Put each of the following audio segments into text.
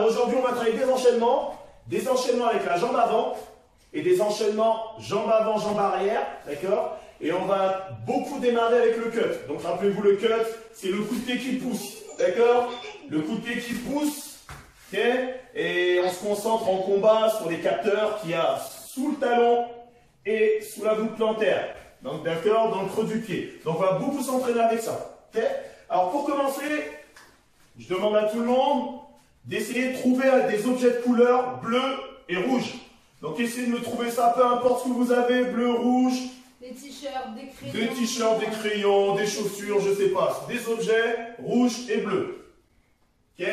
Alors aujourd'hui, on va travailler des enchaînements, des enchaînements avec la jambe avant et des enchaînements jambe avant, jambe arrière, d'accord? Et on va beaucoup démarrer avec le cut. Donc rappelez-vous, le cut, c'est le coup de pied qui pousse, d'accord? Le coup de pied qui pousse, ok? Et on se concentre en combat sur les capteurs qu'il y a sous le talon et sous la voûte plantaire. Donc d'accord, dans le creux du pied. Donc on va beaucoup s'entraîner avec ça, ok? Alors pour commencer, je demande à tout le monde d'essayer de trouver des objets de couleur bleu et rouge. Donc essayez de me trouver ça, peu importe ce que vous avez, bleu, rouge. Des t-shirts, des crayons. Des t-shirts, des crayons, des chaussures, je sais pas. Des objets rouges et bleus. Ok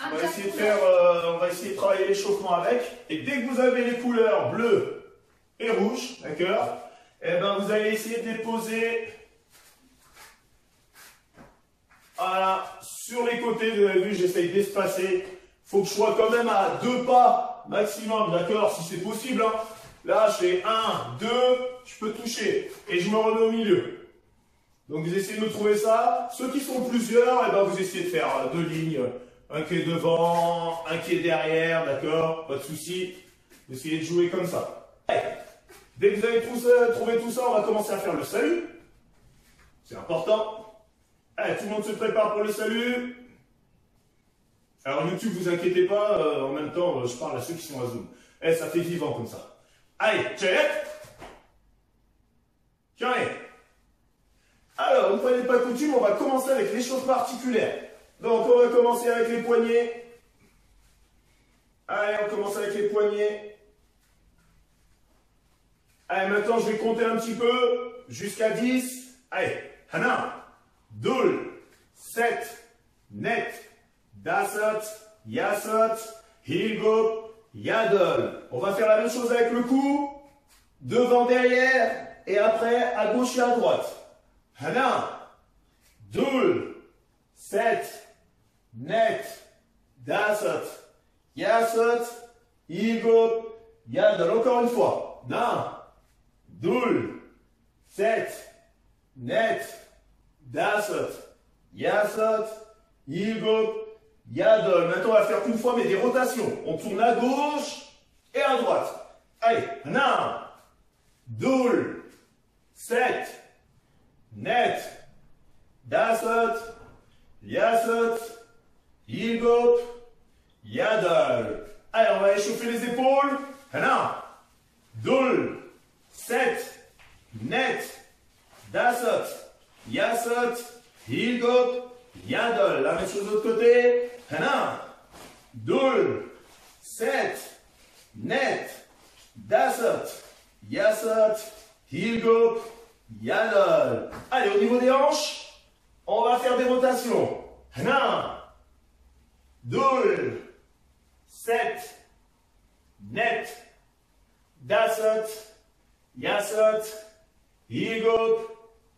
on va, essayer de faire, euh, on va essayer de travailler l'échauffement avec. Et dès que vous avez les couleurs bleu et rouge, d'accord Eh ben vous allez essayer de les poser voilà, sur les côtés, vous avez vu, j'essaye d'espacer. faut que je sois quand même à deux pas maximum, d'accord Si c'est possible. Hein. Là, je fais un, deux, je peux toucher. Et je me remets au milieu. Donc, vous essayez de trouver ça. Ceux qui sont plusieurs, eh ben, vous essayez de faire deux lignes. Un qui est devant, un qui est derrière, d'accord Pas de souci. Vous essayez de jouer comme ça. Dès que vous avez trouvé tout ça, on va commencer à faire le salut. C'est important. Allez, tout le monde se prépare pour le salut. Alors YouTube, vous inquiétez pas, euh, en même temps, euh, je parle à ceux qui sont à Zoom. Eh, ça fait vivant comme ça. Allez, check Tiens, Alors, une fois n'est pas coutume, on va commencer avec l'échauffement articulaire. Donc, on va commencer avec les poignets. Allez, on commence avec les poignets. Allez, maintenant, je vais compter un petit peu, jusqu'à 10. Allez, Hana, dul, set, net, dasot, yasot, hilgop, yadol. On va faire la même chose avec le cou, devant, derrière, et après à gauche et à droite. Hana, dul, set, net, dasot, yasot, hilgop, yadol. Encore une fois. Na, dul, set, net, Dasot, Yasot, Yigop, Yadol. Maintenant, on va faire une fois, mais des rotations. On tourne à gauche et à droite. Allez, Na, Doul, Set, Net, Dasot, Yasot, Yigop, Yadol. Allez, on va échauffer les épaules. Na, Doul, Set, Net, Dasot, Yasot, Hilgop, Yadol. La même chose de l'autre côté. Hana, Dul, Set, Net, Dasot, Yasot, Hilgop, Yadol. Allez, au niveau des hanches, on va faire des rotations. Hana, Dul, Set, Net, Dasot, Yasot,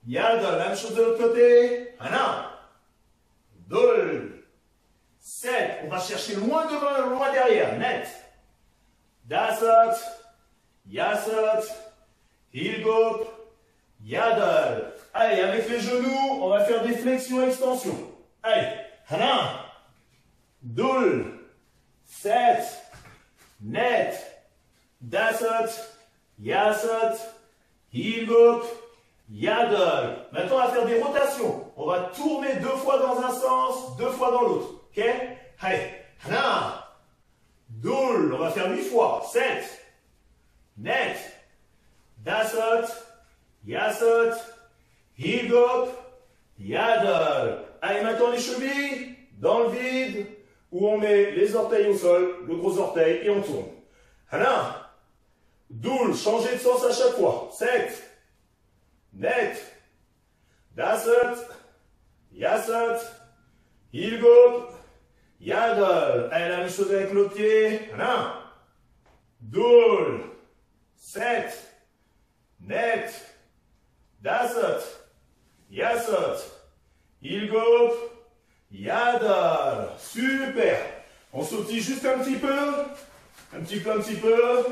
La même chose de l'autre côté. Hana. Dol. Set. On va chercher loin devant, loin derrière. Net. Dasot. Yasot. Hilgop. Yadol. Allez, avec les genoux, on va faire des flexions-extensions. Allez. Hana. Dol. Set. Net. Dasot. Yasot. Hilgop. Yadol. Maintenant, on va faire des rotations. On va tourner deux fois dans un sens, deux fois dans l'autre. Ok? Allez. Hana. Doul. On va faire huit fois. Sept. Net. Dasot. Yasot. Higop. Yadol. Allez, maintenant les chevilles dans le vide où on met les orteils au sol, le gros orteil, et on tourne. Hana. Doul. Changer de sens à chaque fois. Sept net, dasot, yasot, ilgot, yadol. Allez, la même chose avec le pied. Un, doul, set, net, dasot, yasot, ilgot, yadol. Super. On sautille juste un petit peu, un petit peu, un petit peu.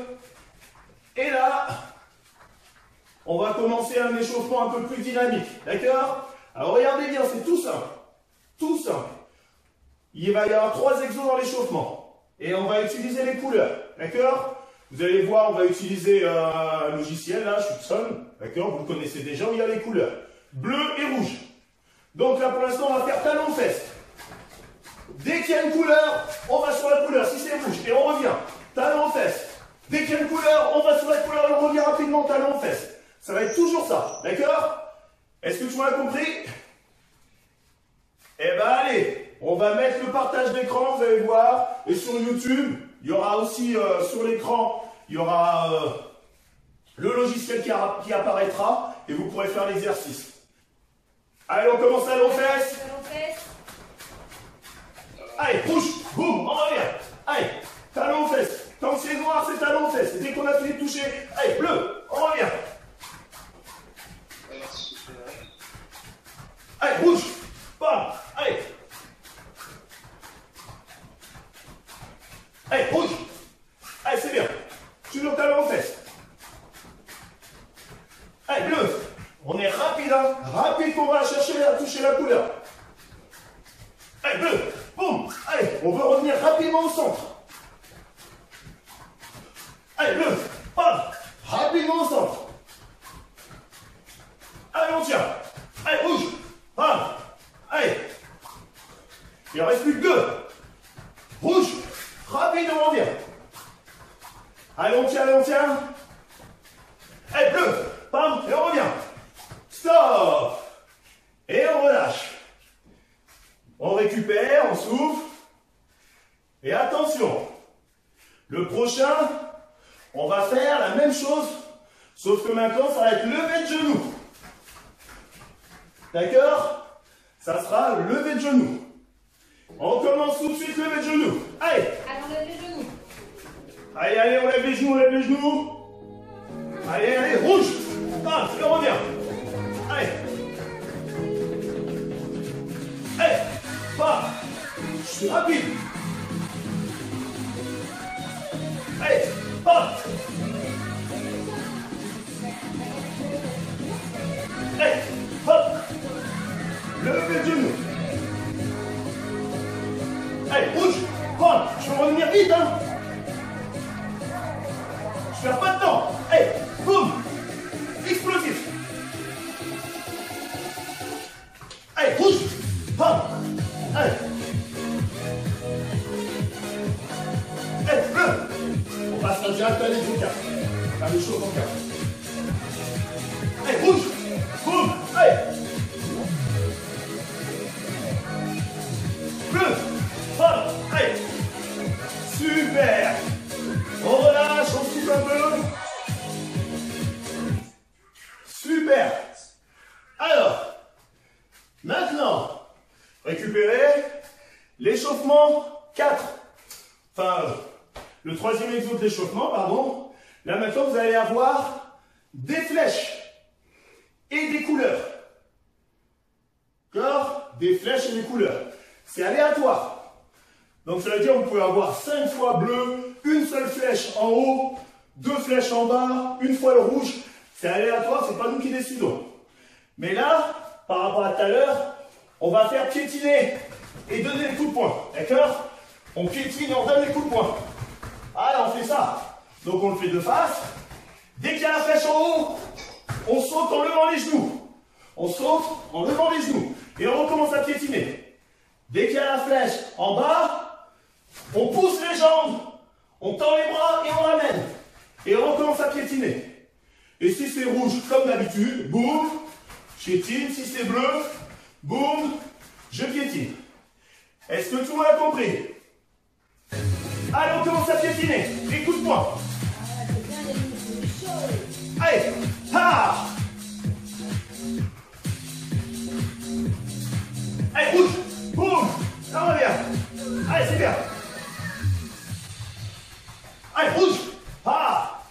Et là, on va commencer un échauffement un peu plus dynamique. D'accord? Alors regardez bien, c'est tout simple. Tout simple. il va y avoir trois exos dans l'échauffement. Et on va utiliser les couleurs. D'accord? Vous allez voir, on va utiliser euh, un logiciel, là, Schutson. D'accord? Vous le connaissez déjà, il y a les couleurs. Bleu et rouge. Donc là, pour l'instant, on va faire talon-fesse. Dès qu'il y a une couleur, on va sur la couleur. Si c'est rouge, et on revient. Talon-fesse. Dès qu'il y a une couleur, on va sur la couleur et on revient rapidement talon-fesse. Ça va être toujours ça. D'accord? Est-ce que tu m'as compris? Eh ben allez, on va mettre le partage d'écran, vous allez voir. Et sur YouTube, il y aura aussi euh, sur l'écran, il y aura euh, le logiciel qui, apparaîtra et vous pourrez faire l'exercice. Allez, on commence à l'enfesse. Allez, push, boum, on revient. Allez, talon aux fesses. Tant que c'est noir, c'est talon aux fesses. Dès qu'on a fini de toucher, allez, bleu, on revient. Allez, bouge, bam, allez. Allez, bouge. Allez, c'est bien. Tu le talon aux fesses. Allez, bleu. On est rapide, hein. Rapide pour va chercher à toucher la couleur. Allez, bleu. Boum. Allez, on veut revenir rapidement au centre. Allez, bleu. Bam. Rapidement au centre. Allez, on tient. Allez, bouge. Allez. Il en reste plus que deux. Rouge. Rapidement, on revient. Allez, on tient, allez, on tient. Allez, bleu. Bam. Et on revient. Stop. Et on relâche. On récupère, on souffle. Et attention, le prochain, on va faire la même chose, sauf que maintenant, ça va être levé de genou. D'accord? Ça sera levé de genou. On commence tout de suite levé de genou. Allez Allez, on lève les genoux. Allez, allez, on lève les genoux, on lève les genoux. Allez, allez, rouge Ah, et on revient. Allez Allez Pas Je suis rapide Allez Pas Allez, rouge. Pas Je vais revenir vite, hein. Je perds pas de temps. Allez Boum. Explosif. Allez, rouge. Bam Allez Allez, bleu. On passe en direct à l'éducat. À l'échauffe en. L'échauffement, pardon. Là maintenant, vous allez avoir des flèches et des couleurs. D'accord? Des flèches et des couleurs. C'est aléatoire. Donc ça veut dire que vous pouvez avoir 5 fois bleu, une seule flèche en haut, deux flèches en bas, une fois le rouge. C'est aléatoire, c'est pas nous qui décidons. Mais là, par rapport à tout à l'heure, on va faire piétiner et donner les coups de poing. D'accord? On piétine et on donne les coups de poing. Ah, on fait ça. Donc on le fait de face. Dès qu'il y a la flèche en haut, on saute en levant les genoux. On saute en levant les genoux. Et on recommence à piétiner. Dès qu'il y a la flèche en bas, on pousse les jambes, on tend les bras et on ramène. Et on recommence à piétiner. Et si c'est rouge, comme d'habitude, boum, je piétine. Si c'est bleu, boum, je piétine. Est-ce que tout le monde a compris? Allez, on commence à piétiner. Les coups de poing. Bien. Allez, ha. Allez, bouge Boum. Ça revient Allez, c'est bien. Allez, bouge Ah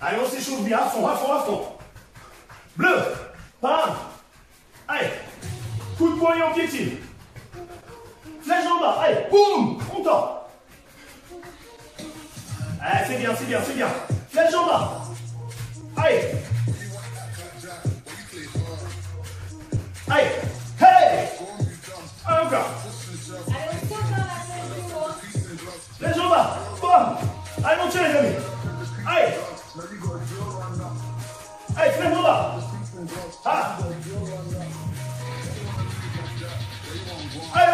Allez, on s'échauffe bien, à fond, à Bleu. Bam. Allez. Coup de poing et on piétine. Flèche en bas, allez, boum. On tend Allez, c'est bien, c'est bien, c'est bien. Faites jambe bas. Allez. Allez. Hey. Allez, encore. Les jambes bas. Bon. Allez, montez, les amis. Allez. Allez, faites jambe bas. Ah. Allez.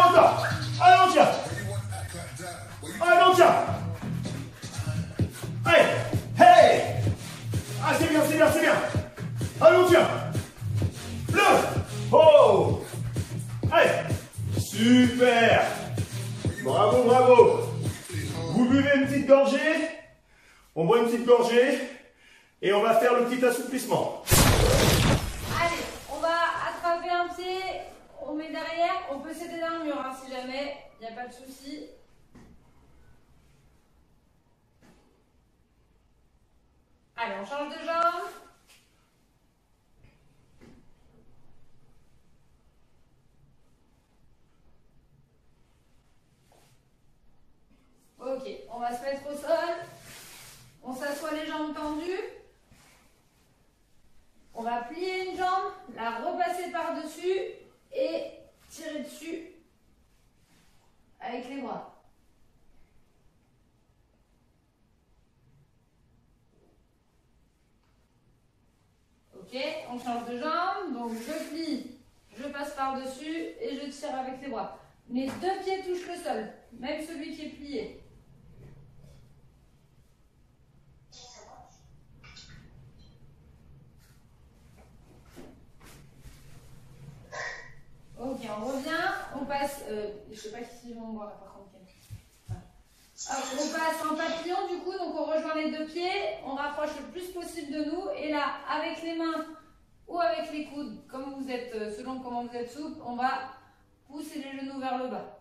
Petit assouplissement. Allez, on va attraper un pied, on met derrière, on peut s'aider dans le mur si jamais, il n'y a pas de souci. Allez, on change de jambe. Ok, on va se mettre au sol. On s'assoit les jambes tendues. On va plier une jambe, la repasser par-dessus et tirer dessus avec les bras. Ok, on change de jambe, donc je plie, je passe par-dessus et je tire avec les bras. Mes deux pieds touchent le sol, même celui qui est plié. Ok, on revient, on passe, euh, je sais pas si vois là par contre. Ah, on passe en papillon du coup, donc on rejoint les deux pieds, on rapproche le plus possible de nous et là, avec les mains ou avec les coudes, comme vous êtes, euh, selon comment vous êtes souple, on va pousser les genoux vers le bas.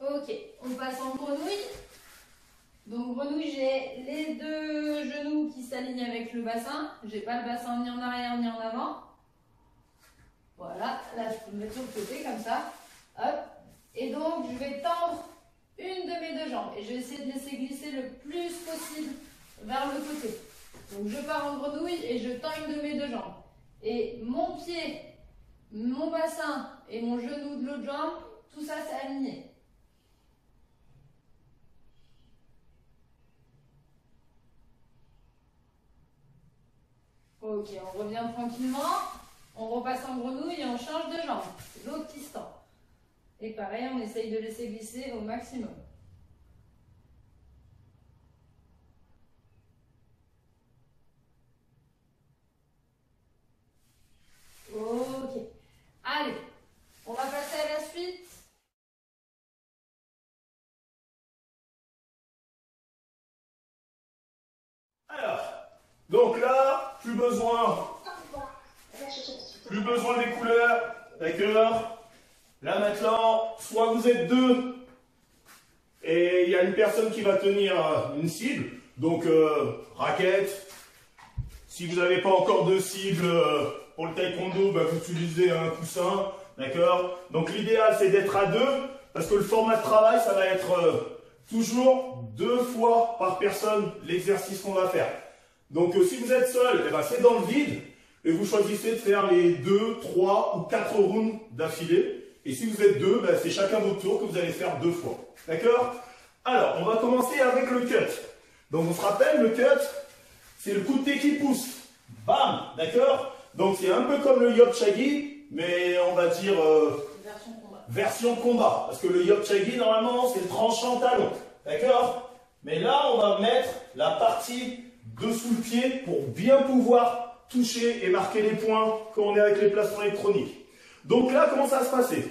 Ok, on passe en grenouille. Donc grenouille, j'ai les deux avec le bassin. J'ai pas le bassin ni en arrière ni en avant. Voilà, là je peux me mettre sur le côté comme ça. Hop. Et donc je vais tendre une de mes deux jambes et je vais essayer de laisser glisser le plus possible vers le côté. Donc je pars en grenouille et je tends une de mes deux jambes. Et mon pied, mon bassin et mon genou de l'autre jambe, tout ça c'est aligné. Ok, on revient tranquillement. On repasse en grenouille et on change de jambe. L'autre qui se tend. Et pareil, on essaye de laisser glisser au maximum. Ok. Allez, on va passer à la suite. Alors, donc là, plus besoin, plus besoin des couleurs, d'accord. Là maintenant, soit vous êtes deux et il y a une personne qui va tenir euh, une cible, donc euh, raquette. Si vous n'avez pas encore de cible euh, pour le taekwondo, bah, vous utilisez un coussin, d'accord. Donc l'idéal c'est d'être à deux parce que le format de travail ça va être toujours deux fois par personne l'exercice qu'on va faire. Donc euh, si vous êtes seul, eh ben, c'est dans le vide et vous choisissez de faire les deux, trois ou quatre rounds d'affilée. Et si vous êtes deux, ben, c'est chacun votre tour que vous allez faire deux fois. D'accord? Alors, on va commencer avec le cut. Donc on se rappelle, le cut, c'est le coup de pied qui pousse. Bam D'accord? Donc c'est un peu comme le yop chagi, mais on va dire euh, Version combat. version combat. Parce que le yop chagi, normalement, c'est le tranchant talon. D'accord? Mais là, on va mettre la partie dessous le pied pour bien pouvoir toucher et marquer les points quand on est avec les placements électroniques. Donc là, comment ça va se passer?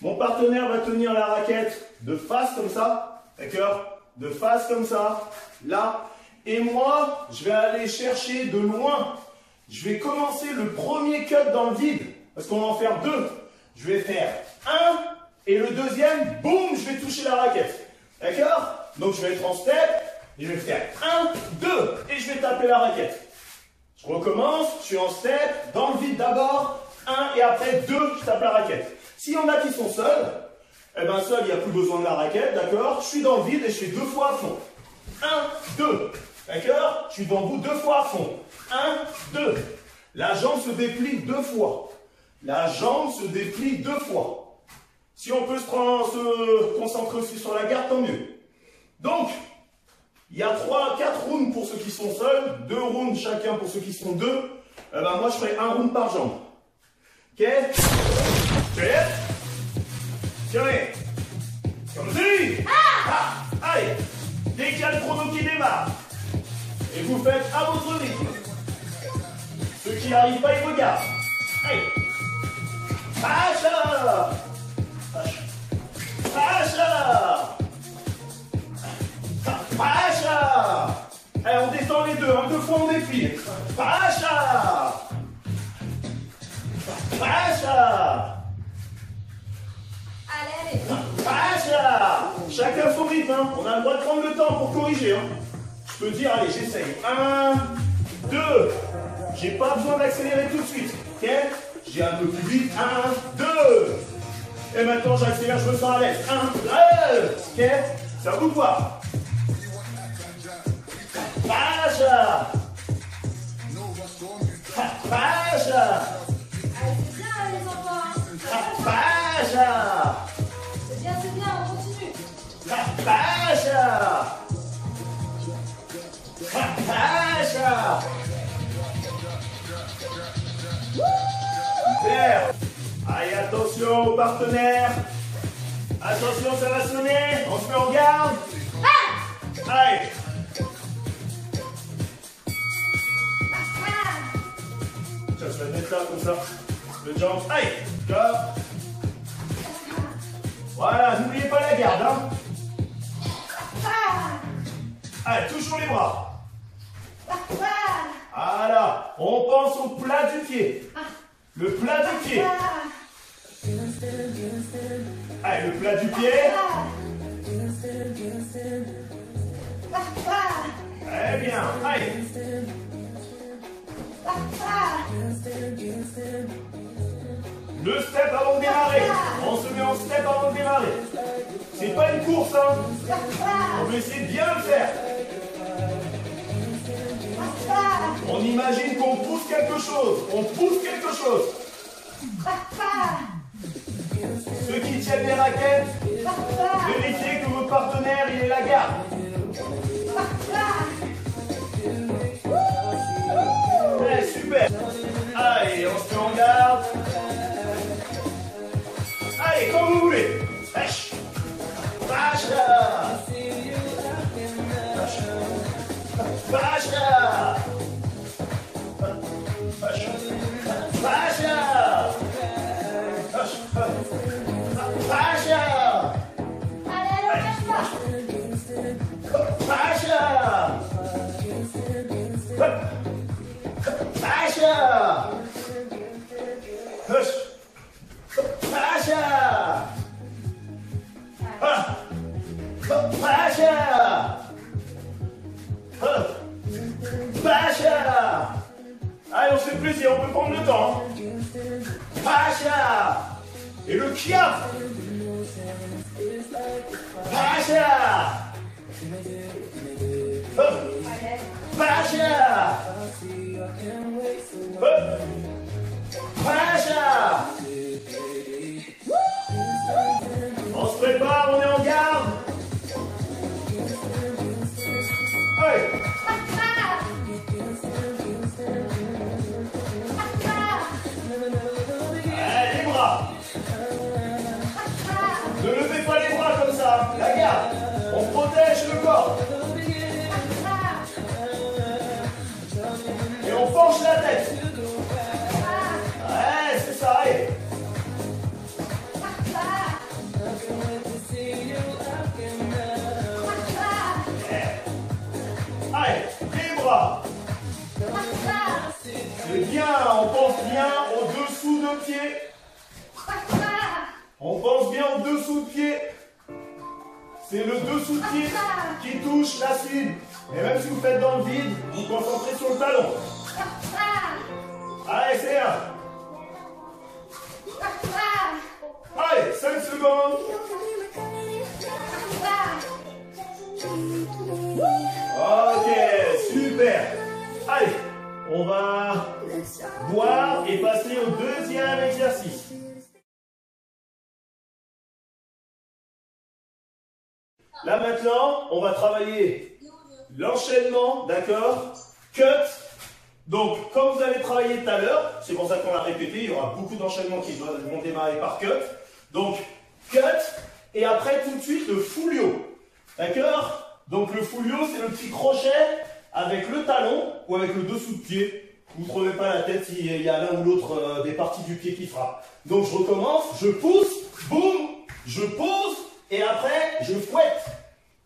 Mon partenaire va tenir la raquette de face comme ça, d'accord? De face comme ça, là. Et moi, je vais aller chercher de loin. Je vais commencer le premier cut dans le vide, parce qu'on va en faire deux. Je vais faire un, et le deuxième, boum, je vais toucher la raquette. D'accord? Donc je vais être en step, je vais faire un, deux, et je vais taper la raquette. Je recommence, je suis en step, dans le vide d'abord, un et après deux, je tape la raquette. S'il y en a qui sont seuls, Eh ben seul, il n'y a plus besoin de la raquette, d'accord? Je suis dans le vide et je fais deux fois à fond. Un, deux. D'accord? Je suis dans vous deux fois à fond. Un, deux. La jambe se déplie deux fois. La jambe se déplie deux fois. Si on peut se, se concentrer aussi sur la garde, tant mieux. Donc, il y a trois, quatre rounds pour ceux qui sont seuls, deux rounds chacun pour ceux qui sont deux. Eh ben moi, je ferai un round par jambe. Ok? Tiens Tiens Comme ça ah! Allez. Dès qu'il y a le chrono qui démarre, et vous faites à votre rythme. Ceux qui n'arrivent pas, ils regardent. Allez. Pacha Pacha Pacha Allez, on descend les deux, hein. deux fois on défile. Pacha Pacha Allez, allez. Pacha Chacun son rythme, hein. on a le droit de prendre le temps pour corriger. Hein. Je peux dire, allez, j'essaye. Un, deux. J'ai pas besoin d'accélérer tout de suite. Ok? J'ai un peu plus vite. Un, deux. Et maintenant, j'accélère, je me sens à l'aise. Un, deux. Ok? Ça vous pas Pacha Allez, c'est bien, les enfants. Pacha C'est bien, c'est bien, on continue. Pacha Pacha Super. Allez, attention aux partenaires. Attention, ça va sonner. On se met en garde. Allez Tiens, je vais comme ça. Le jump. Go Voilà, n'oubliez pas la garde, hein Allez, toujours les bras. Voilà. On pense au plat du pied. Le plat du pied. Allez, le plat du pied. Très bien. Allez. Le step avant de démarrer. On se met en step avant de démarrer. C'est pas une course, hein. On va essayer de bien le faire. On imagine qu'on pousse quelque chose. On pousse quelque chose. Ceux qui tiennent les raquettes, vérifiez que votre partenaire, il est la garde. Ouais, super. Allez, on se met en garde. Allez, Pacha. Hush. Ah. Pacha. Allez, on se fait plaisir, on peut prendre le temps. Pacha. Et le kia. Pacha. Ah. C'est bien, on pense bien au dessous de pied. On pense bien au dessous de pied. C'est le dessous de pied qui touche la cible. Et même si vous faites dans le vide, vous concentrez sur le talon. Allez, c'est un. Allez, 5 secondes. Ok, super. Allez, on va boire et passer au deuxième exercice. Là maintenant, on va travailler l'enchaînement, d'accord? Cut. Donc, comme vous avez travaillé tout à l'heure, c'est pour ça qu'on l'a répété, il y aura beaucoup d'enchaînements qui vont démarrer par cut. Donc, cut, et après tout de suite le folio. D'accord? Donc le folio, c'est le petit crochet avec le talon ou avec le dessous de pied. Vous ne trouvez pas la tête s'il y a l'un ou l'autre euh, des parties du pied qui frappe. Donc je recommence, je pousse, boum, je pose, et après je fouette.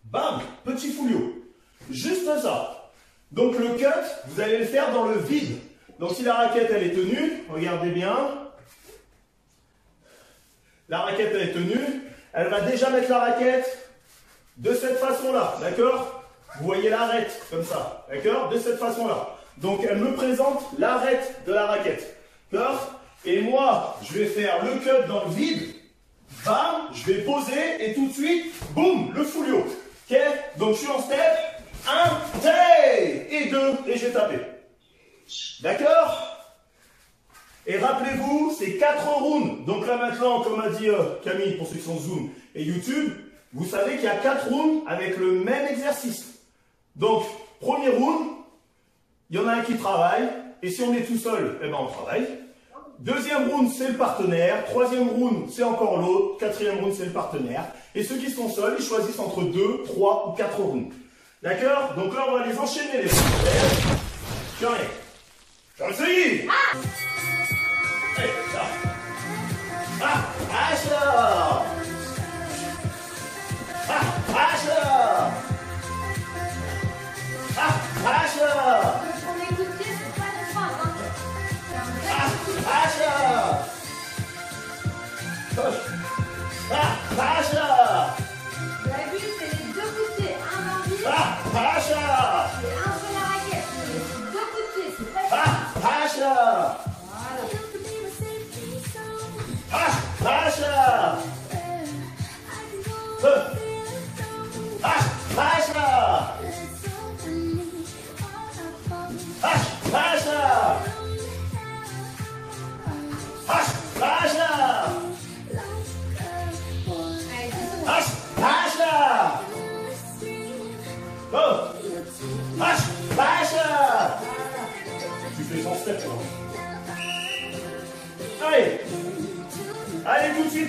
Bam, petit folio. Juste ça. Donc le cut, vous allez le faire dans le vide. Donc si la raquette elle est tenue, regardez bien. La raquette elle est tenue, elle va déjà mettre la raquette de cette façon-là, d'accord? Vous voyez l'arête comme ça, d'accord? De cette façon-là. Donc elle me présente l'arête de la raquette, d'accord? Et moi, je vais faire le cut dans le vide, bam, je vais poser et tout de suite, boum, le folio. Ok? Donc je suis en step, un, et deux, et j'ai tapé. D'accord? Et rappelez-vous, c'est 4 rounds. Donc là maintenant, comme a dit euh, Camille pour ceux qui sont Zoom et YouTube, vous savez qu'il y a 4 rounds avec le même exercice. Donc, premier round, il y en a un qui travaille, et si on est tout seul, eh ben on travaille. Deuxième round, c'est le partenaire. Troisième round, c'est encore l'autre. Quatrième round, c'est le partenaire. Et ceux qui sont seuls, ils choisissent entre 2, 3 ou 4 rounds. D'accord? Donc là, on va les enchaîner les rounds. Tiens, J'en ai Allez, là. Ah, Asher Ah, Ah, Asher On écoute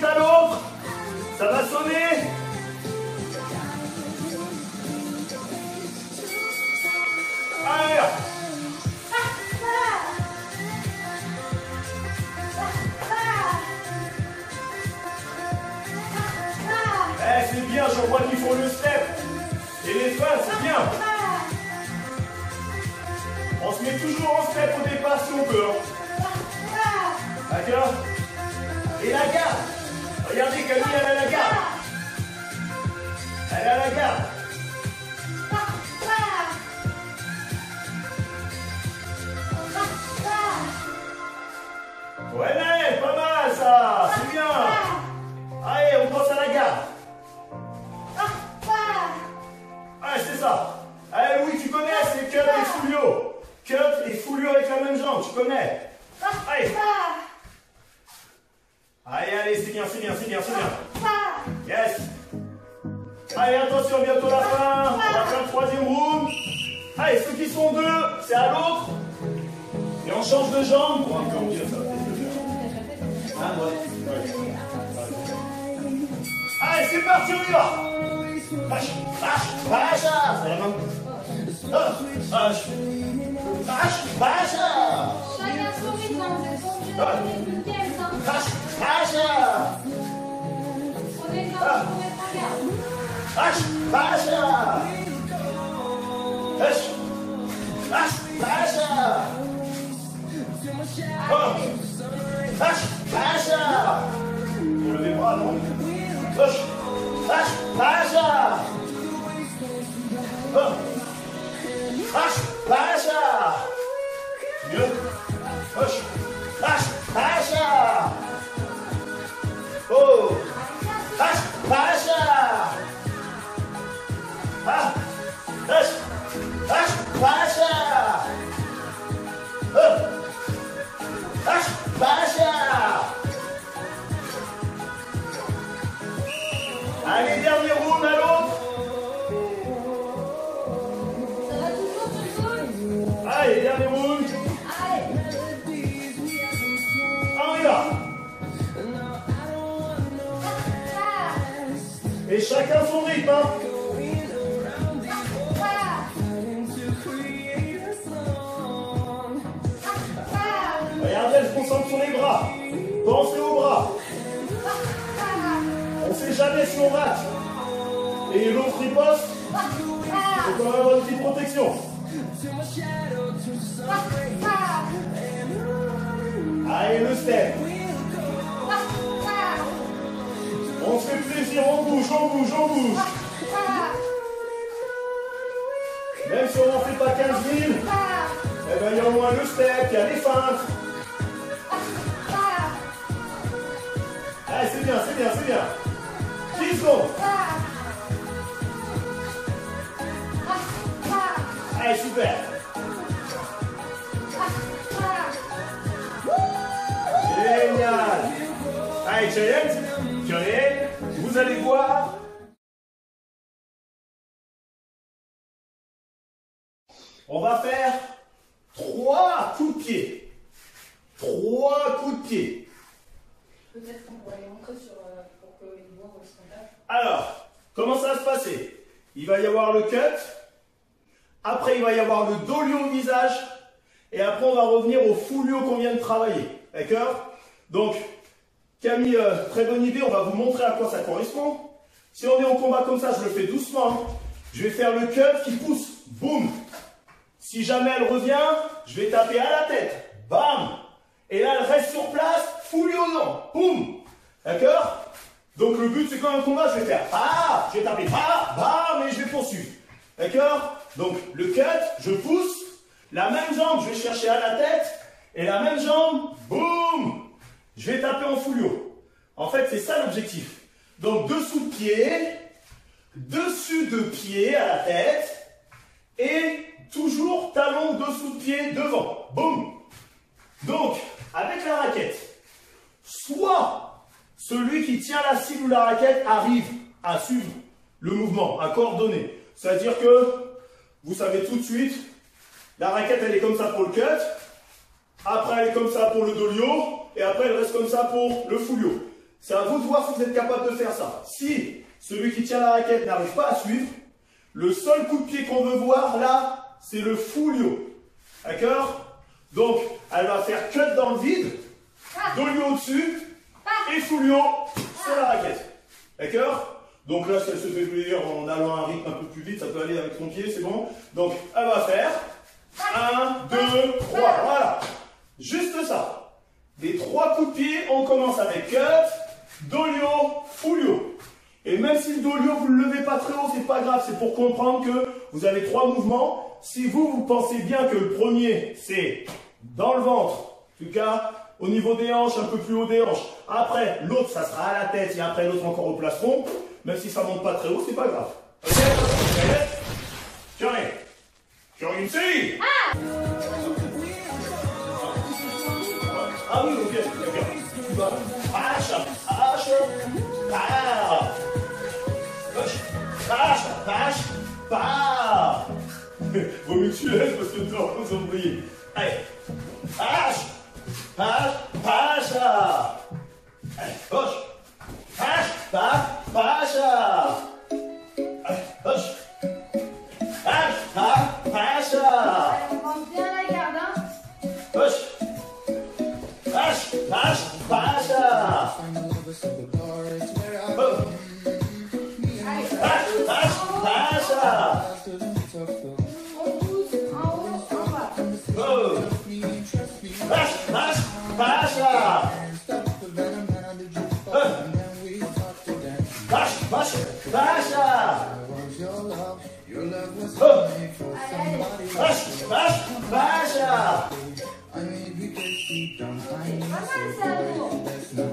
À l'autre. Ça va sonner. Allez. Eh c'est bien, je vois qu'il faut le step. Et les fins, c'est bien. On se met toujours en step au départ si on peut. hein. D'accord? Et la garde Regardez Camille, elle a la garde Elle a la garde Ouais, pas mal ça. C'est bien. Allez, on passe à la garde Allez, c'est ça. Allez, oui, tu connais, c'est cut et foulio. Cut et foulio avec la même jambe, tu connais. Allez Allez, allez, c'est bien, c'est bien, c'est bien, c'est bien. Yes. Allez, attention, bientôt la fin. On va faire le troisième round. Allez, ceux qui sont deux, c'est à l'autre? Et on change de jambe peu mieux, ça. Ah, ouais. ouais. Allez, c'est parti, on y va. Vache, vache, vache. C'est la main. Ah, Vache, Chacun son rythme, vous êtes de vous mettre en garde. Vache, vache Vache, vache, vache Oh. Vache, vache Vous levez les bras, Ah, deixa, deixa, baixa. Allez, dernier round, allô Allez, dernier round. On y va. Et chacun son rythme, hein concentre sur les bras. Pensez aux bras. On sait jamais si on rate. Et l'autre riposte, faut quand même une petite protection. Allez, le step. On se fait plaisir, on bouge, on bouge, on bouge. Même si on n'en fait pas 15 000, ah, eh ben, il y a au moins le step, il y a les feintes. Allez, c'est bien, c'est bien, c'est bien. 10 secondes. ah, ah, Allez, super. Génial. Allez. Challenge. Vous allez voir. On va faire trois coups de pied. Trois coups de pied. Peut-être qu'on pourrait les montrer euh, pour qu'on tape. Alors, comment ça va se passer? Il va y avoir le cut, après il va y avoir le dolio au visage, et après on va revenir au foulio qu'on vient de travailler. D'accord? Donc, Camille, euh, très bonne idée, on va vous montrer à quoi ça correspond. Si on est en combat comme ça, je le fais doucement. hein. Je vais faire le cut qui pousse. Boum Si jamais elle revient, je vais taper à la tête. Bam Et là, elle reste sur place, foulio non. Boum D'accord? Donc le but c'est quand un combat, je vais faire ah, je vais taper ah, bam, et je vais poursuivre. D'accord? Donc le cut, je pousse, la même jambe, je vais chercher à la tête, et la même jambe, boum, je vais taper en foulio. En fait, c'est ça l'objectif. Donc dessous de pied, dessus de pied à la tête, et toujours talon dessous de pied devant. Boum. Donc, avec la raquette, soit celui qui tient la cible ou la raquette arrive à suivre le mouvement, à coordonner. C'est-à-dire que vous savez tout de suite, la raquette elle est comme ça pour le cut, après elle est comme ça pour le dolio, et après elle reste comme ça pour le foulio. C'est à vous de voir si vous êtes capable de faire ça. Si celui qui tient la raquette n'arrive pas à suivre, le seul coup de pied qu'on veut voir là, c'est le foulio. D'accord? Donc, elle va faire cut dans le vide, dolio au-dessus, et Fulio sur la raquette. D'accord? Donc là, si elle se fait plaisir en allant à un rythme un peu plus vite, ça peut aller avec son pied, c'est bon. Donc, elle va faire 1, 2, 3. Voilà. Juste ça. Les trois coups de pied, on commence avec cut, dolio, fulio. Et même si le dolio, vous ne le levez pas très haut, c'est pas grave, c'est pour comprendre que vous avez trois mouvements. Si vous, vous pensez bien que le premier, c'est dans le ventre, en tout cas, au niveau des hanches, un peu plus haut des hanches. Après, l'autre, ça sera à la tête, et après l'autre encore au plafond. Même si ça monte pas très haut, c'est pas grave. Ok Johnny Johnny C Ah oui, ok, d'accord. Tu vas. Hache, hache, ah. Hache, hache, hache, bah. Vaut mieux que tu laisses parce que tu vas envoyer. Allez. Hache, Pas, passa! Eh, dos! Pas, pa, passa!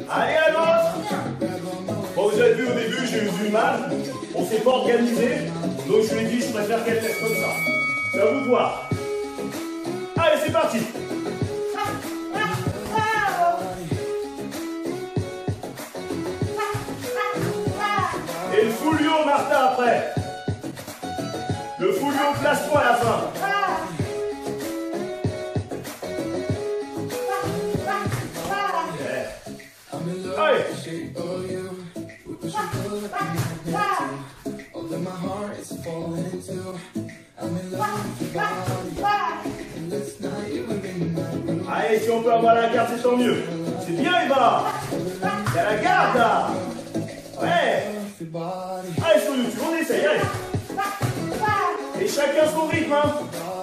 Allez, l'autre. Bon, vous avez vu au début, j'ai eu du mal. On s'est pas organisé. Donc je lui ai dit, je préfère qu'elle laisse comme ça. C'est à vous voir. Allez, c'est parti. Et le Fulio, Martin, après. Le Fulio, place-toi à la fin. Allez, si on peut avoir la garde, c'est tant mieux. C'est bien, Eva. Il y a la garde, là. Ouais. Allez, sur YouTube, on essaye, allez. Et chacun son rythme, hein.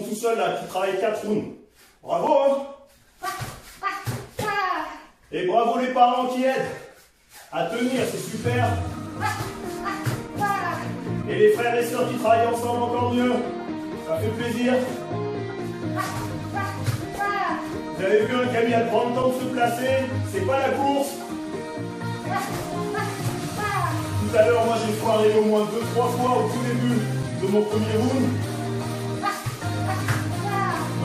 tout seuls là, qui travaillent 4 rounds. Bravo hein. Et bravo les parents qui aident à tenir, c'est super. Et les frères et sœurs qui travaillent ensemble encore mieux, ça fait plaisir. Vous avez vu, Camille a prendre le temps de se placer, c'est pas la course. Tout à l'heure, moi j'ai foiré au moins 2-3 fois au tout début de mon premier round.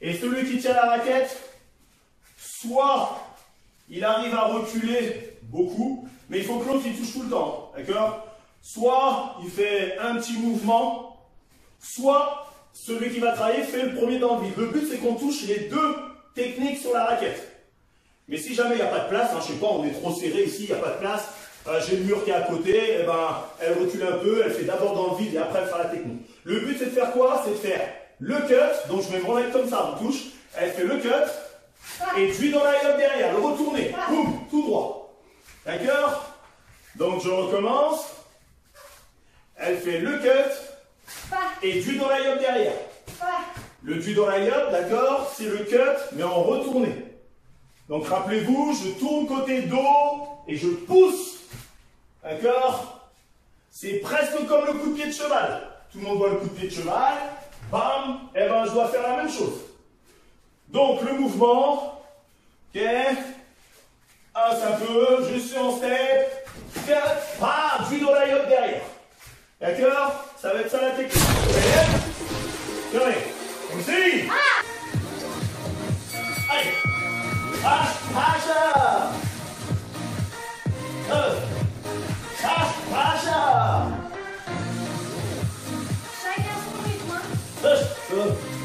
Et celui qui tient la raquette, soit il arrive à reculer beaucoup, mais il faut que l'autre il touche tout le temps. D'accord? Soit il fait un petit mouvement, soit celui qui va travailler fait le premier dans le vide. Le but c'est qu'on touche les deux techniques sur la raquette. Mais si jamais il n'y a pas de place, hein, je sais pas, on est trop serré ici, il n'y a pas de place, euh, j'ai le mur qui est à côté, eh ben, elle recule un peu, elle fait d'abord dans le vide et après elle fait la technique. Le but c'est de faire quoi? C'est de faire le cut, donc je vais me remettre comme ça en touche, elle fait le cut, et puis dans la up derrière, le retourner, boum, tout droit. D'accord? Donc je recommence, elle fait le cut, et du dans la derrière. Le du dans la d'accord, c'est le cut, mais en retourné. Donc rappelez-vous, je tourne côté dos et je pousse D'accord? C'est presque comme le coup de pied de cheval. Tout le monde voit le coup de pied de cheval. Bam Eh ben, je dois faire la même chose. Donc, le mouvement. Ok Un, un peu. Je suis en step. 4. Bam Du dos la derrière. D'accord? Ça va être ça la technique. Tenez. Aussi. Allez. Ah, ah, ah. Euh.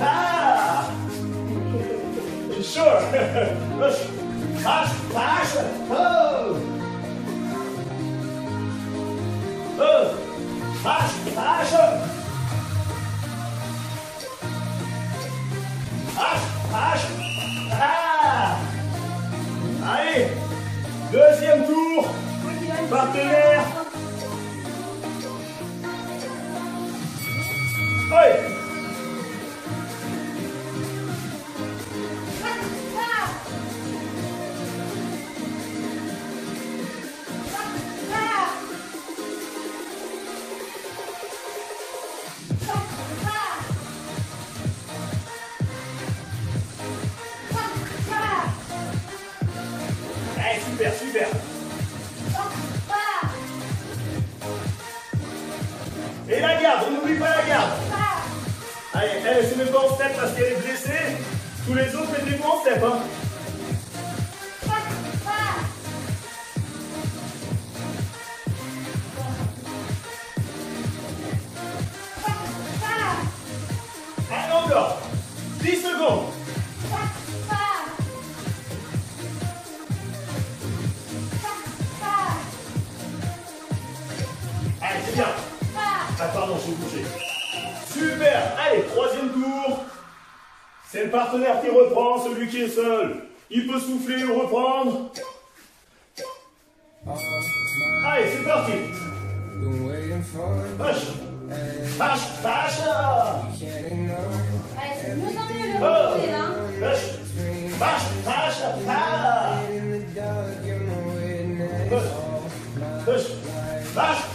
Ah! Sure. Let's pass, pass. Oh! Oh!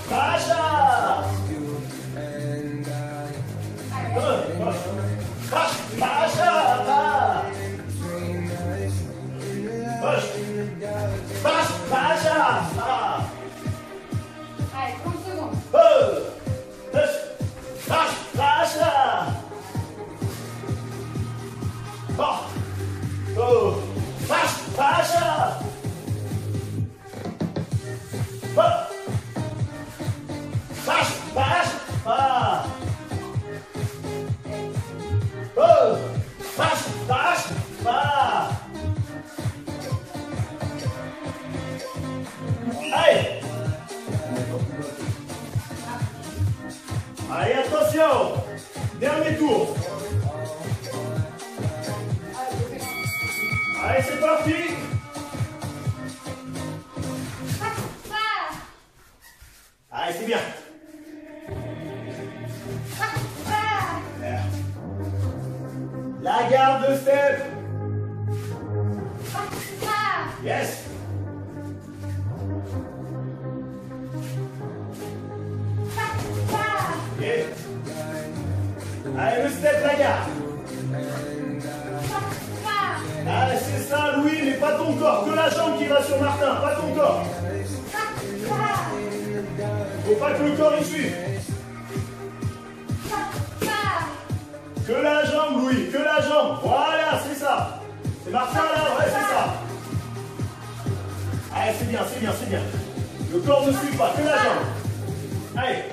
Baixa! direito. l'on ne suit pas. Que la jambe. Allez.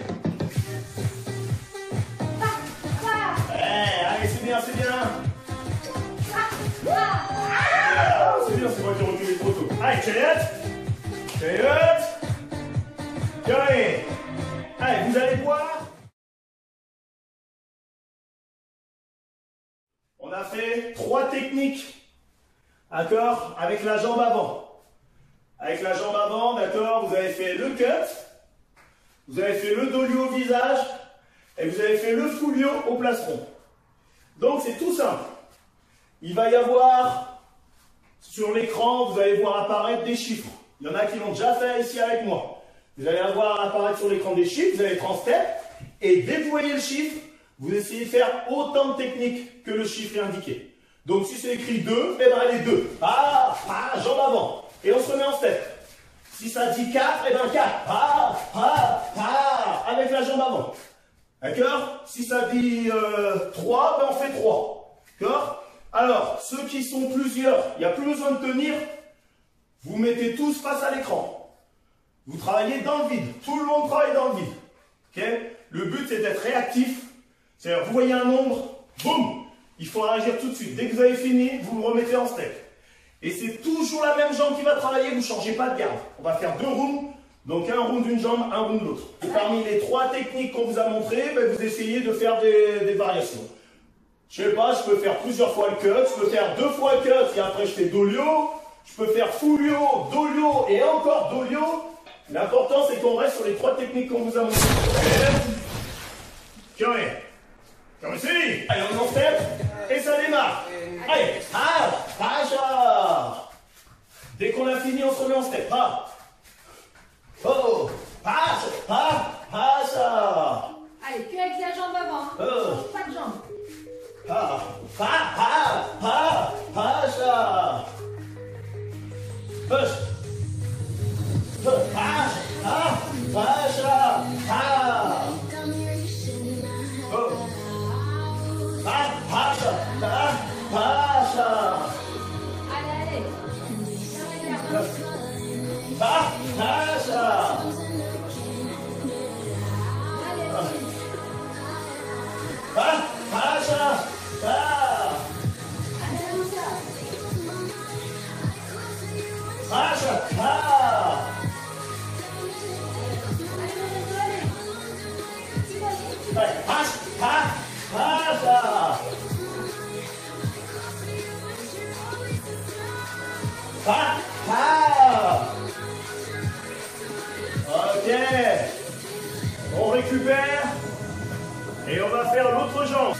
Hey, allez, c'est bien, c'est bien. C'est bien, c'est moi qui reculé trop tôt. Allez, chariot. Chariot. Allez, vous allez voir. On a fait trois techniques. D'accord? Avec la jambe avant. Avec la jambe avant, d'accord, vous avez fait le cut, vous avez fait le dolio au visage, et vous avez fait le foulio au plastron. Donc c'est tout simple. Il va y avoir, sur l'écran, vous allez voir apparaître des chiffres. Il y en a qui l'ont déjà fait ici avec moi. Vous allez avoir apparaître sur l'écran des chiffres, vous allez être step, et dès le chiffre, vous essayez de faire autant de techniques que le chiffre est indiqué. Donc si c'est écrit 2, eh ben allez 2. Ah, ah, jambe avant. Et on se remet en step. Si ça dit 4, et bien 4. Ah, ah, ah, avec la jambe avant. D'accord? Si ça dit euh, 3, ben on fait 3. D'accord? Alors, ceux qui sont plusieurs, il n'y a plus besoin de tenir. Vous mettez tous face à l'écran. Vous travaillez dans le vide. Tout le monde travaille dans le vide. ok? Le but, c'est d'être réactif. C'est-à-dire, vous voyez un nombre, boum Il faut réagir tout de suite. Dès que vous avez fini, vous le remettez en step. Et c'est toujours la même jambe qui va travailler, vous ne changez pas de garde. On va faire deux rounds, donc un round d'une jambe, un round de l'autre. Et parmi les trois techniques qu'on vous a montrées, ben, vous essayez de faire des, variations. Je sais pas, je peux faire plusieurs fois le cut, je peux faire deux fois le cut et après je fais dolio, je peux faire fullio, dolio et encore dolio. L'important c'est qu'on reste sur les trois techniques qu'on vous a montrées. Comme ici. Allez, on en step et ça démarre. Allez, ah, pacha. Dès qu'on a fini, on se remet en step. Ah. Oh, pacha, pa, pacha. Allez, que avec la jambe avant. Hein. Oh. Change pas de jambe. Pa, pa, pa, pa, pacha. Push. Push. Pacha, pa, pacha, pa. Pa, pacha. Allez, allez. Viens, regarde. Pa, pacha. Ok. On récupère. Et on va faire l'autre jambe.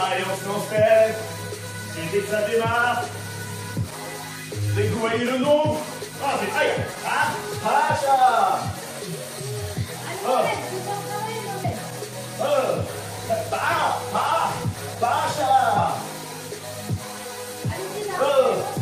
Allez, on se lance. Et dès que ça démarre, dès que vous voyez le nombre, ah, c'est aïe, ah, pacha. Allez, Oh. Lorenzo, faut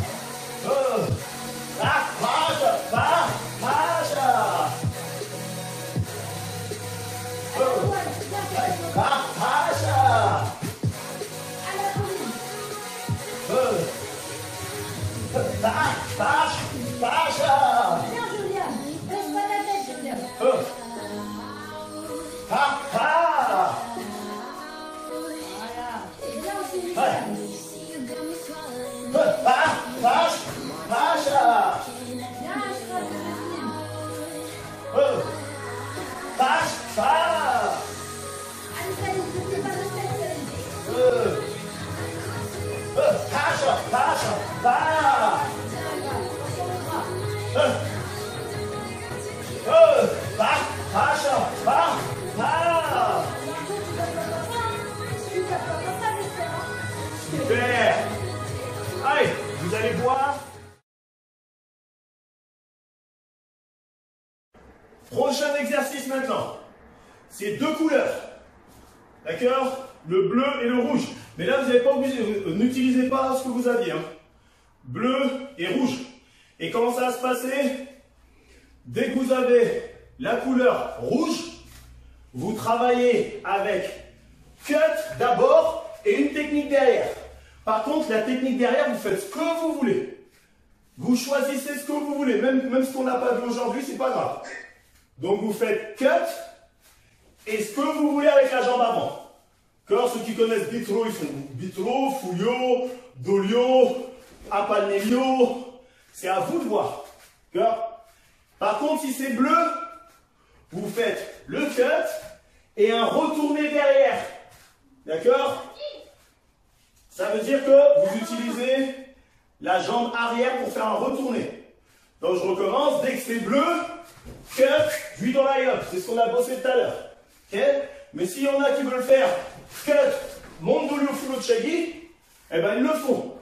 C'est à vous de voir. Par contre, si c'est bleu, vous faites le cut et un retourné derrière. D'accord Ça veut dire que vous utilisez la jambe arrière pour faire un retourné. Donc je recommence, dès que c'est bleu, cut, puis dans la yoke. C'est ce qu'on a bossé tout à l'heure. Ok Mais s'il y en a qui veulent faire cut, monte de fulo de shaggy, eh ben ils le font.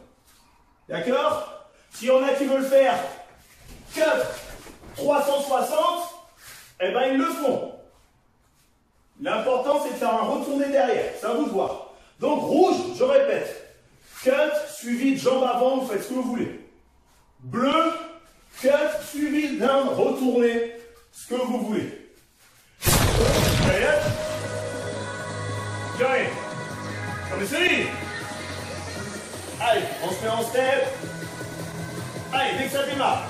D'accord S'il y en a qui veulent faire cut 360, eh ben ils le font. L'important c'est de faire un retourné derrière, à vous de voir. Donc rouge, je répète, cut suivi de jambe avant, vous faites ce que vous voulez. Bleu, cut suivi d'un retourné, ce que vous voulez. Allez, on se met en step. Allez, dès que ça démarre.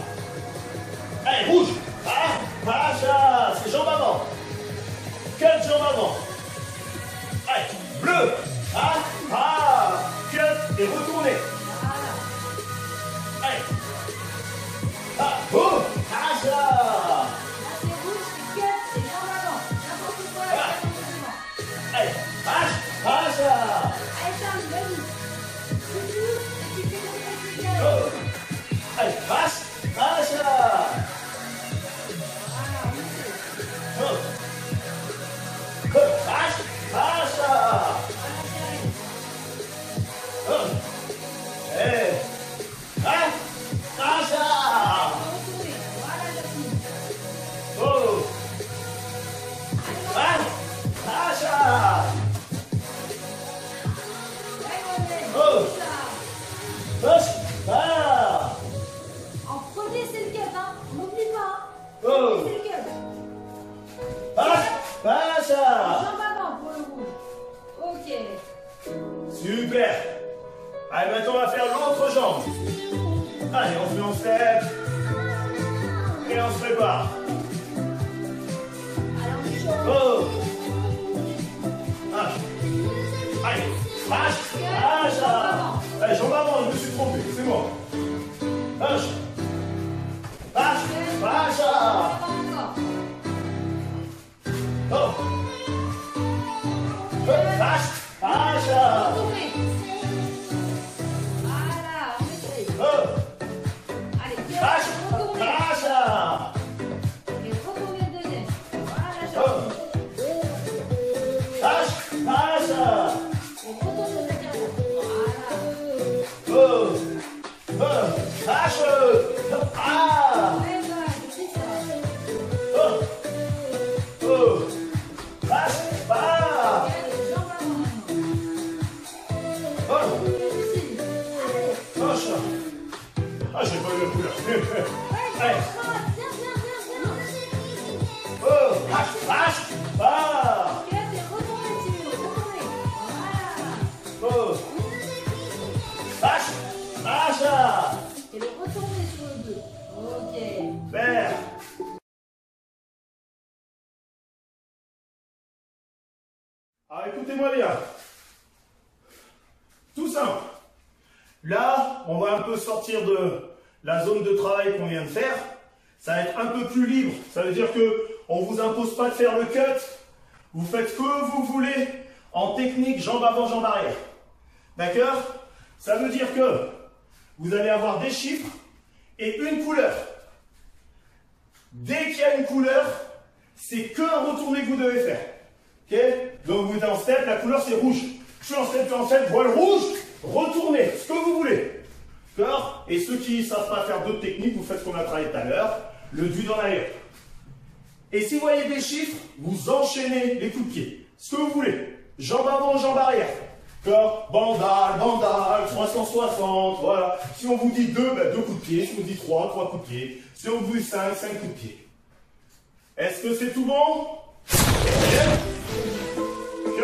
Allez, rouge. Ah, pacha. C'est jambes avant. Cut, jambes avant. Allez, bleu. Ah, ah. Cut et retournez. Allez. Écoutez-moi bien. Tout simple. Là, on va un peu sortir de la zone de travail qu'on vient de faire. Ça va être un peu plus libre. Ça veut dire que on vous impose pas de faire le cut. Vous faites ce que vous voulez en technique jambe avant, jambe arrière. D'accord? Ça veut dire que vous allez avoir des chiffres et une couleur. Dès qu'il y a une couleur, c'est qu'un retourné que vous devez faire. Ok? Donc vous êtes en step, la couleur c'est rouge. Je suis en step, je suis en step, voile rouge, retournez, ce que vous voulez. D'accord? Et ceux qui ne savent pas faire d'autres techniques, vous faites ce qu'on a travaillé tout à l'heure, le du dans l'air. Et si vous voyez des chiffres, vous enchaînez les coups de pied. Ce que vous voulez. Jambe avant, jambe arrière. D'accord? Bandal, bandal, 360, voilà. Si on vous dit 2, ben 2 coups de pied. Si on vous dit 3, 3 coups de pied. Si on vous dit 5, 5 coups de pied. Est-ce que c'est tout bon?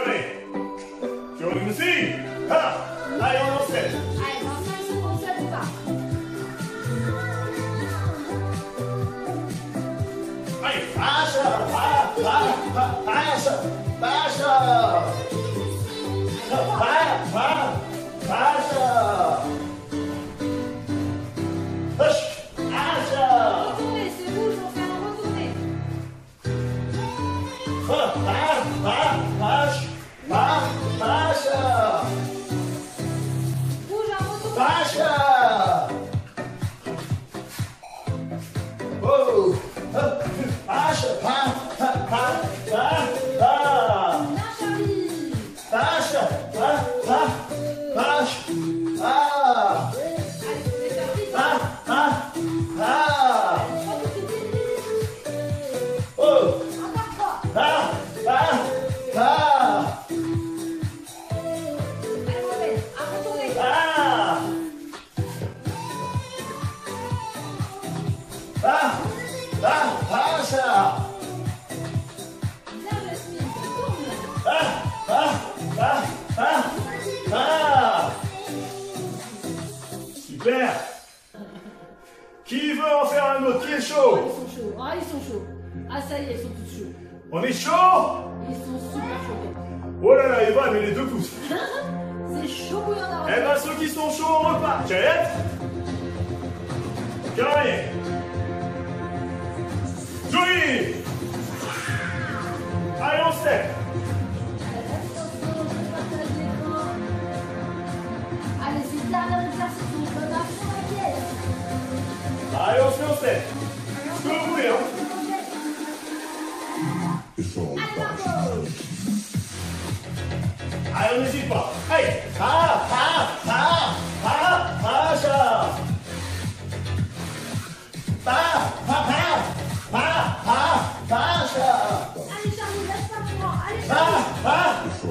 Curé Curé nous aussi Ah Allez, on lance Allez, dans 5 secondes, ça démarre. Allez, baixa, ba- ba- ba- baixa, baixa. Ba- ba- baixa. Rouge,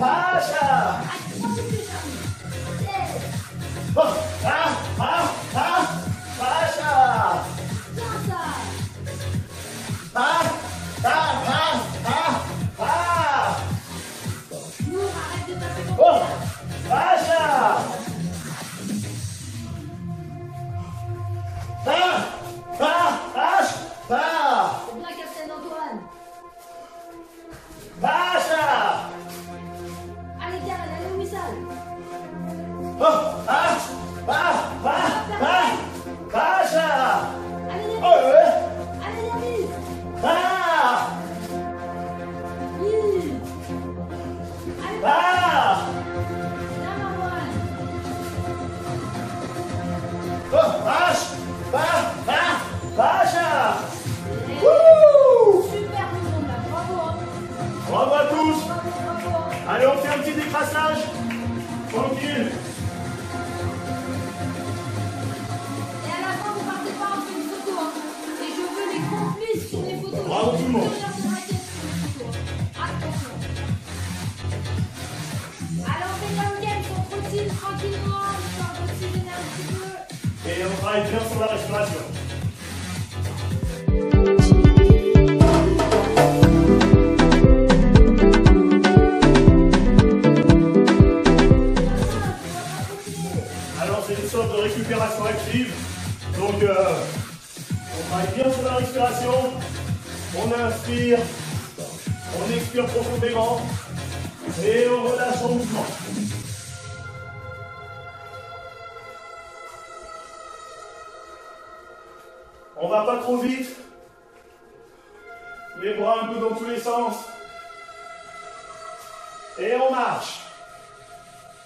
pasa? ¡Oh! et on relâche en mouvement. On va pas trop vite. Les bras un peu dans tous les sens. Et on marche.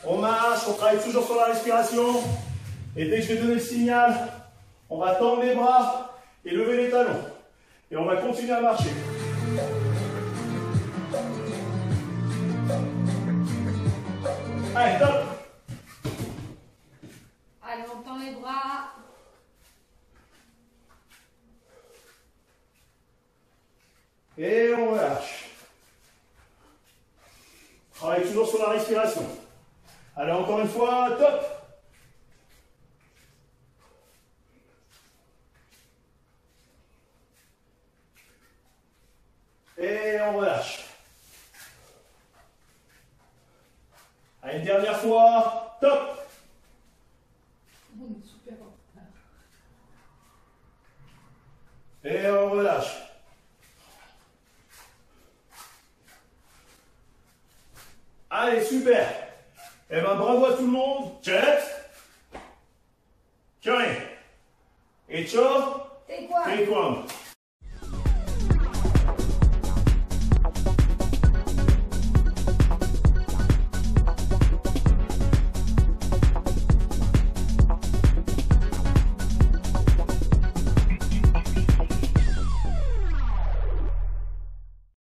On marche, on travaille toujours sur la respiration. Et dès que je vais donner le signal, on va tendre les bras et lever les talons. Et on va continuer à marcher. Et on relâche. Travaille toujours sur la respiration. Allez, encore une fois, top Et on relâche. Allez, une dernière fois, top Et on relâche. Allez, super. Eh ben, bravo à tout le monde. Jet. Curry. Et Cho. Taekwondo.